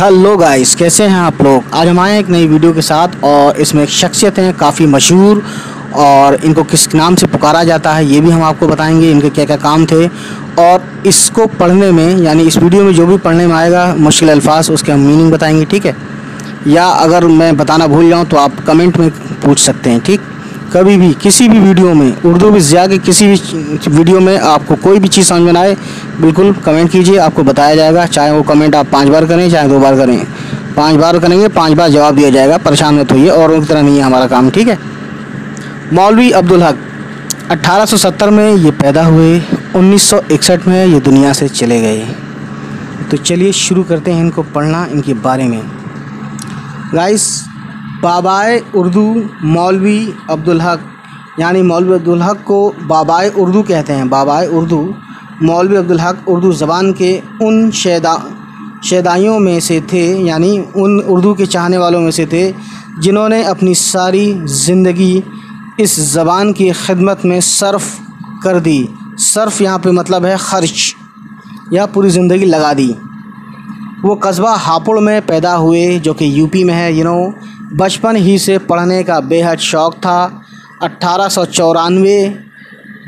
Hello guys कैसे हैं आप लोग? आज हम आए हैं एक नई वीडियो के साथ और इसमें एक शख्सियत हैं, काफ़ी मशहूर और इनको किस नाम से पुकारा जाता है, ये भी हम आपको बताएँगे, इनके क्या क्या काम थे। और इसको पढ़ने में, यानी इस वीडियो में जो भी पढ़ने में आएगा, मुश्किल अल्फाज, उसके हम मीनिंग बताएँगे, ठीक है? या अगर मैं बताना भूल जाऊँ तो आप कमेंट में पूछ सकते हैं, ठीक? कभी भी, किसी भी वीडियो में, उर्दू भी ज़्यादा किसी भी वीडियो में आपको कोई भी चीज़ समझ में आए, बिल्कुल कमेंट कीजिए, आपको बताया जाएगा। चाहे वो कमेंट आप पाँच बार करें, चाहे दो बार करें। पाँच बार करेंगे, पाँच बार जवाब दिया जाएगा, परेशान मत होइए, और उनकी तरह नहीं है हमारा काम, ठीक है? मौलवी अब्दुल हक 1870 में ये पैदा हुए 1961 में ये दुनिया से चले गए। तो चलिए शुरू करते हैं इनको पढ़ना इनके बारे में। गाइस बाबाए उर्दू मौलवी अब्दुल हक, यानी मौलवी अब्दुल हक को बाबाए उर्दू कहते हैं। बाबाए उर्दू, मौलवी अब्दुल हक उर्दू ज़बान के उन शैदा शैदाइयों में से थे, यानी उन उर्दू के चाहने वालों में से थे, जिन्होंने अपनी सारी ज़िंदगी इस ज़बान की खिदमत में सर्फ कर दी। सर्फ यहाँ पे मतलब है ख़र्च, या पूरी ज़िंदगी लगा दी। वो कस्बा हापुड़ में पैदा हुए, जो कि यूपी में है यू नो बचपन ही से पढ़ने का बेहद शौक़ था। अट्ठारह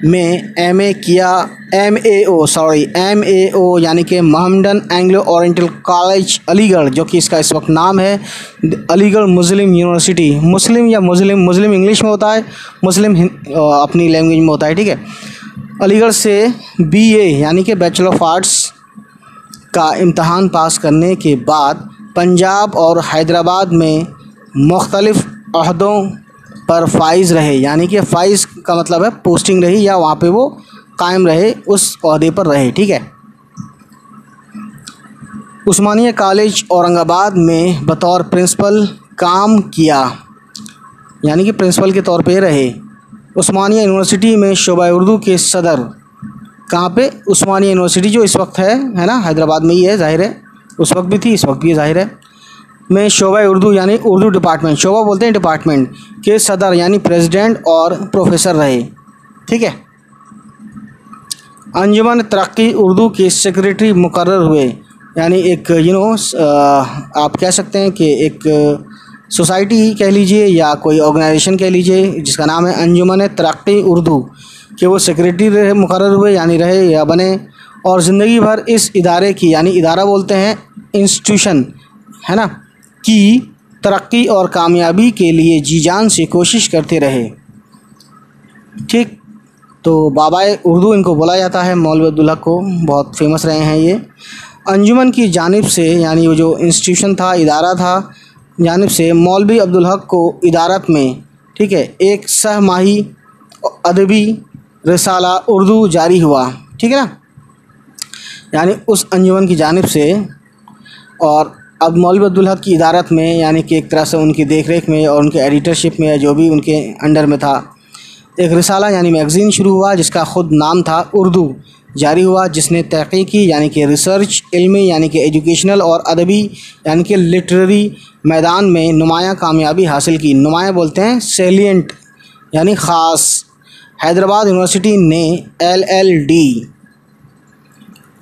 में एमए किया एम ए सॉरी एम यानी कि Mohammedan Anglo Oriental college, Aligarh, जो कि इसका इस वक्त नाम है। अलीगढ़ मुस्लिम यूनिवर्सिटी, मुस्लिम या मुस्लिम मुस्लिम इंग्लिश में होता है, मुस्लिम अपनी लैंग्वेज में होता है, ठीक है। अलीगढ़ से बीए यानी कि बैचलर ऑफ़ आर्ट्स का इम्तहान पास करने के बाद पंजाब और हैदराबाद में मुख्तलिफ़ अहदों पर फाइज रहे, यानी कि फ़ाइज़ का मतलब है पोस्टिंग रही या वहाँ पे वो कायम रहे, उस अहदे पर रहे, ठीक है? उस्मानिया कॉलेज औरंगाबाद में बतौर प्रिंसिपल काम किया, यानी कि प्रिंसिपल के तौर पे रहे। उस्मानिया यूनिवर्सिटी में शोबा उर्दू के सदर। कहाँ पे? उस्मानिया यूनिवर्सिटी जो इस वक्त है है ना? हैदराबाद में ही है, ज़ाहिर है। उस वक्त भी थी, इस वक्त भी ज़ाहिर है। में शोबा उर्दू, यानी उर्दू डिपार्टमेंट शोबा बोलते हैं डिपार्टमेंट के सदर, यानी प्रेसिडेंट और प्रोफेसर रहे। ठीक है? अंजुमन तरक्की उर्दू के सेक्रेटरी मुकर हुए। यानी एक यू नो आप कह सकते हैं कि एक सोसाइटी कह लीजिए या कोई ऑर्गेनाइजेशन कह लीजिए, जिसका नाम है अंजुमन तरक्की उर्दू, कि वो सेक्रेटरी रहे मुकर हुए, यानी रहे या बने। और ज़िंदगी भर इस इदारे की, यानी इदारा बोलते हैं इंस्टीट्यूशन है ना? की तरक्की और कामयाबी के लिए जी जान से कोशिश करते रहे। ठीक तो बाबा उर्दू इनको बोला जाता है, मौलवी अब्दुल्ला को, बहुत फ़ेमस रहे हैं ये। अंजुमन की जानब से, यानी वो जो इंस्टीट्यूशन था, इदारा था, जानब से मौलवी अब्दुल हक को इदारत में, ठीक है, एक सह माही अदबी रसाला उर्दू जारी हुआ, ठीक है ना? यानी उस अंजुमन की जानब से और अब मौलवी अब्दुल हक की इदारत में, यानी कि एक तरह से उनकी देख रेख में और उनके एडिटरशिप में जो भी उनके अंडर में था, एक रिसाला, यानी मैगज़ीन शुरू हुआ, जिसका ख़ुद नाम था उर्दू। जारी हुआ, जिसने तहकीकी, यानी कि रिसर्च इल्मी, यानी कि एजुकेशनल और अदबी, यानी कि लिटरेरी मैदान में नुमाया कामयाबी हासिल की। नुमाया बोलते हैं सेलियंट यानी ख़ास। हैदराबाद यूनिवर्सिटी ने एल एल डी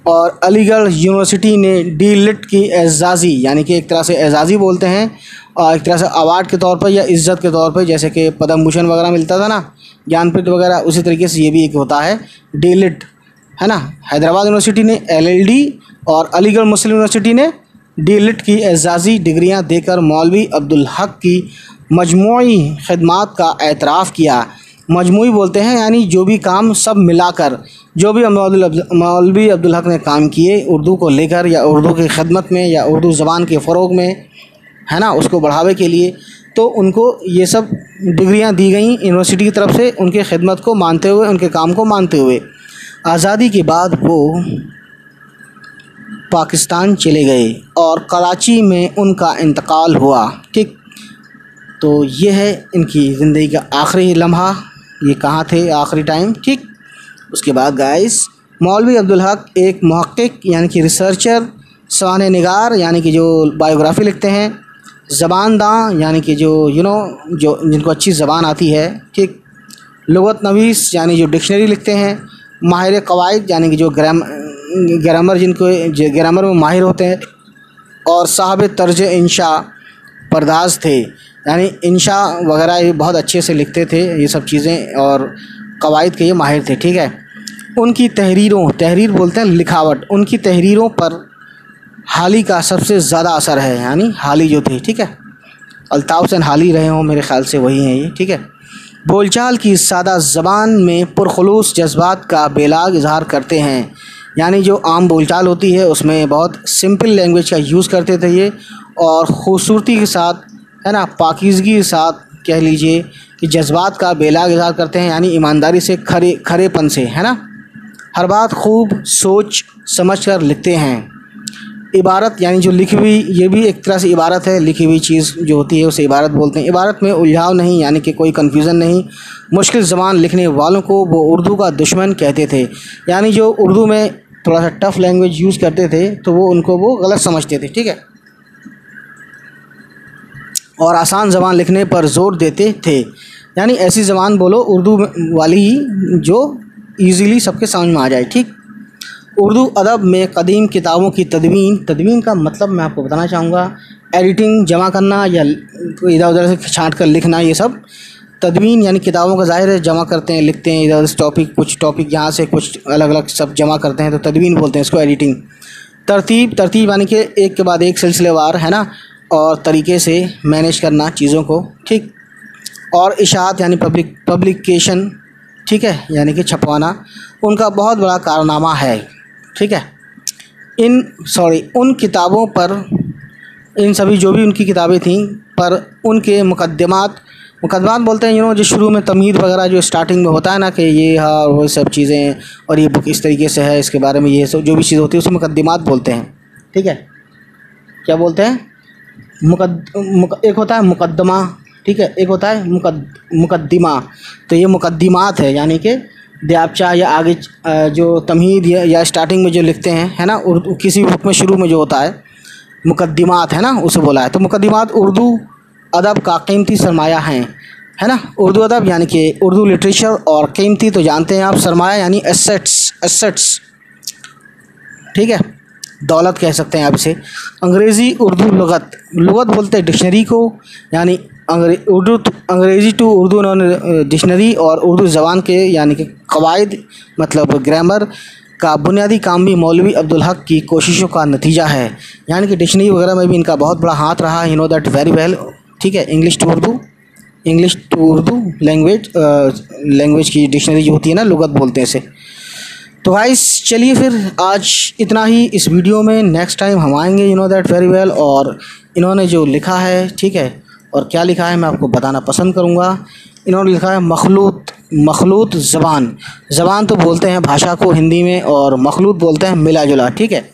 और अलीगढ़ यूनिवर्सिटी ने डी लिट की एजाज़ी, यानी कि एक तरह से एजाज़ी बोलते हैं, और एक तरह से अवार्ड के तौर पर या इज़्ज़त के तौर पर, जैसे कि पद्म भूषण वगैरह मिलता था ना, ज्ञानपीठ वगैरह, उसी तरीके से ये भी एक होता है डी लिट है ना? हैदराबाद यूनिवर्सिटी ने एलएलडी और अलीगढ़ मुस्लिम यूनिवर्सिटी ने डी लिट की एजाज़ी डिग्रियाँ देकर मौलवी अब्दुल हक की मजमू खदमात का एतराफ़ किया। मजमू बोलते हैं, यानी जो भी काम सब मिलाकर, जो भी मौलवी अब्दुल हक ने काम किए, उर्दू को लेकर या उर्दू की खदमत में या उर्दू ज़बान के फ़रोग में, है ना, उसको बढ़ावे के लिए तो उनको ये सब डिग्रियाँ दी गई यूनिवर्सिटी की तरफ़ से उनके खिदमत को मानते हुए, उनके काम को मानते हुए। आज़ादी के बाद वो पाकिस्तान चले गए और कराची में उनका इंतकाल हुआ, ठीक? तो ये है इनकी ज़िंदगी का आखिरी लम्हा। ये कहाँ थे आखिरी टाइम ठीक। उसके बाद गाइस मौलवी अब्दुल हक एक महक़ यानी कि रिसर्चर सवान निगार, यानी कि जो बायोग्राफ़ी लिखते हैं। ज़बान दाँ, यानी कि जो यू नो जो, जिनको अच्छी ज़बान आती है। ठीक। लगत नवीस, यानी जो डिक्शनरी लिखते हैं। माहिर कवायद, यानी कि जो ग्राम ग्रामर जिनको ग्रामर में माहिर होते हैं। और साहब तर्ज इंशा परदाज थे। यानी इंशा वगैरह ये बहुत अच्छे से लिखते थे, ये सब चीज़ें और कवायद के ये माहिर थे, ठीक है? उनकी तहरीरों, तहरीर बोलते हैं लिखावट, उनकी तहरीरों पर हाली का सबसे ज़्यादा असर है, यानी हाली जो थे, ठीक है? अल्ताफ़ हुसैन हाली रहे हों, मेरे ख़्याल से वही हैं ये, ठीक है? बोलचाल की सादा ज़बान में पुरखलूस जज्बात का बेलाग इजहार करते हैं। यानी जो आम बोलचाल होती है, उसमें बहुत सिंपल लैंग्वेज का यूज़ करते थे ये, और ख़ूबसूरती के साथ है ना, पाकिजगी के साथ कह लीजिए कि जज्बात का बेलाग इजहार करते हैं, यानी ईमानदारी से खरे, खरेपन से, है ना? हर बात खूब सोच समझ कर लिखते हैं। इबारत, यानी जो लिखी हुई, ये भी एक तरह से इबारत है, लिखी हुई चीज़ जो होती है, उसे इबारत बोलते हैं। इबारत में उलझाव नहीं, यानी कि कोई कन्फ्यूज़न नहीं। मुश्किल ज़बान लिखने वालों को वो उर्दू का दुश्मन कहते थे। यानी जो उर्दू में थोड़ा सा टफ़ लैंग्वेज यूज़ करते थे तो वो उनको वो गलत समझते थे, ठीक है? और आसान ज़बान लिखने पर ज़ोर देते थे। यानी ऐसी ज़बान बोलो उर्दू वाली ही जो ईज़िली सबके समझ में आ जाए, ठीक? उर्दू अदब में कदीम किताबों की तदवीन तदवीन का मतलब मैं आपको बताना चाहूँगा एडिटिंग जमा करना या इधर उधर से छाँट कर लिखना, ये सब। तदवीन यानी किताबों का ज़ाहिर है, जमा करते हैं, लिखते हैं इधर से टॉपिक कुछ टॉपिक यहाँ से कुछ अलग अलग सब जमा करते हैं तो तदवीन बोलते हैं इसको एडिटिंग तरतीब तरतीब यानी कि एक के बाद एक सिलसिलेवार, है ना? और तरीके से मैनेज करना चीज़ों को, ठीक? और इशात यानी पब्लिक पब्लिकेशन ठीक है? यानी कि छपवाना, उनका बहुत बड़ा कारनामा है, ठीक है? इन सॉरी उन किताबों पर, इन सभी जो भी उनकी किताबें थीं, पर उनके मुकदमात मुकदमात बोलते हैं यू नो जो शुरू में तमीद वगैरह जो स्टार्टिंग में होता है ना कि ये हाँ वो सब चीज़ें, और ये बुक इस तरीके से है, इसके बारे में ये सब, जो भी चीज़ होती है, उसे मुकदमात बोलते हैं, ठीक है? क्या बोलते हैं? मुकद मुक, एक होता है मुकदमा ठीक है? एक होता है मुकद मुकदमा तो ये मुकदमात है यानी कि दयाबचा या आगे जो तमहीद या, या स्टार्टिंग में जो लिखते हैं है ना? उर्दू किसी बुक में शुरू में जो होता है मुकदमात है ना? उसे बोला है। तो मुकदमात उर्दू अदब का कीमती सरमाया हैं है ना? उर्दू अदब यानी कि उर्दू लिटरेचर और कीमती तो जानते हैं आप सरमाया यानी एसेट्स एसेट्स ठीक है? दौलत कह सकते हैं आप इसे। अंग्रेज़ी उर्दू लगत। लगत बोलते हैं डिक्शनरी को, यानी उर्दू अंग्रेज़ी टू उर्दू उन्होंने डिक्शनरी और उर्दू ज़बान के, यानी कि कवायद मतलब ग्रामर का बुनियादी काम भी मौलवी अब्दुल हक की कोशिशों का नतीजा है। यानी कि डिक्शनरी वगैरह में भी इनका बहुत बड़ा हाथ रहा। You know that very well ठीक है English to Urdu English to Urdu language language की डिक्शनरी जो होती है ना, लगत बोलते हैं इसे। तो गाइस चलिए फिर आज इतना ही इस वीडियो में। नेक्स्ट टाइम हम आएँगे you know that very well और इन्होंने जो लिखा है, ठीक है? और क्या लिखा है, मैं आपको बताना पसंद करूँगा। इन्होंने लिखा है, मखलूत मखलूत ज़बान। ज़बान तो बोलते हैं भाषा को हिंदी में, और मखलूत बोलते हैं मिला जुला, ठीक है?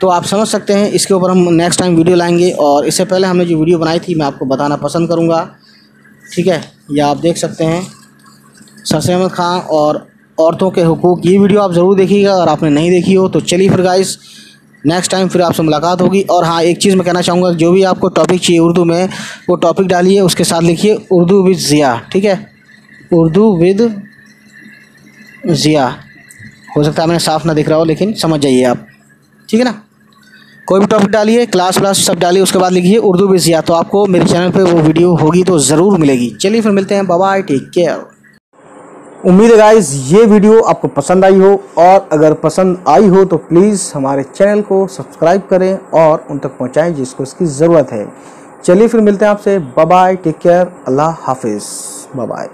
तो आप समझ सकते हैं, इसके ऊपर हम नेक्स्ट टाइम वीडियो लाएँगे। और इससे पहले हमने जो वीडियो बनाई थी, मैं आपको बताना पसंद करूँगा, ठीक है? या आप देख सकते हैं सरसे अहमद ख़ान और औरतों के हकूक़। ये वीडियो आप ज़रूर देखिएगा, अगर आपने नहीं देखी हो तो चलिए फिर गाइस नेक्स्ट टाइम फिर आपसे मुलाकात होगी। और हाँ एक चीज़ मैं कहना चाहूँगा, जो भी आपको टॉपिक चाहिए उर्दू में, वो टॉपिक डालिए, उसके साथ लिखिए, उर्दू विद ज़िया, ठीक है? उर्दू विद ज़िया। हो सकता है मैंने साफ़ ना दिख रहा हो, लेकिन समझ जाइए आप, ठीक है ना? कोई भी टॉपिक डालिए क्लास व्लास सब डालिए, उसके बाद लिखिए उर्दू विद ज़िया। तो आपको मेरे चैनल पर वो वीडियो होगी तो ज़रूर मिलेगी। चलिए फिर मिलते हैं बाय टेक केयर उम्मीद है गाइस ये वीडियो आपको पसंद आई हो और अगर पसंद आई हो तो प्लीज़ हमारे चैनल को सब्सक्राइब करें और उन तक पहुंचाएँ जिसको इसकी ज़रूरत है। चलिए फिर मिलते हैं आपसे। बाय टेक केयर अल्लाह हाफिज़। बाय